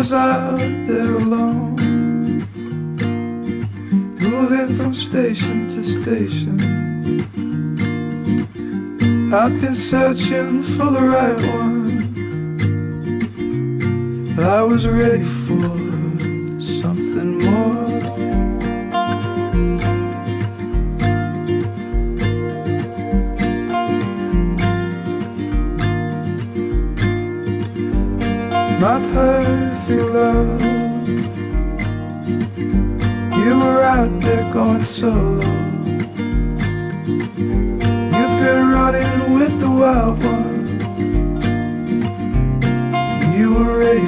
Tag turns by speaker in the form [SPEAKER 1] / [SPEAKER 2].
[SPEAKER 1] was out there alone, moving from station to station. I've been searching for the right one, but I was ready for something more. my perfect love. You were out there going solo. You've been running with the wild ones. You were ready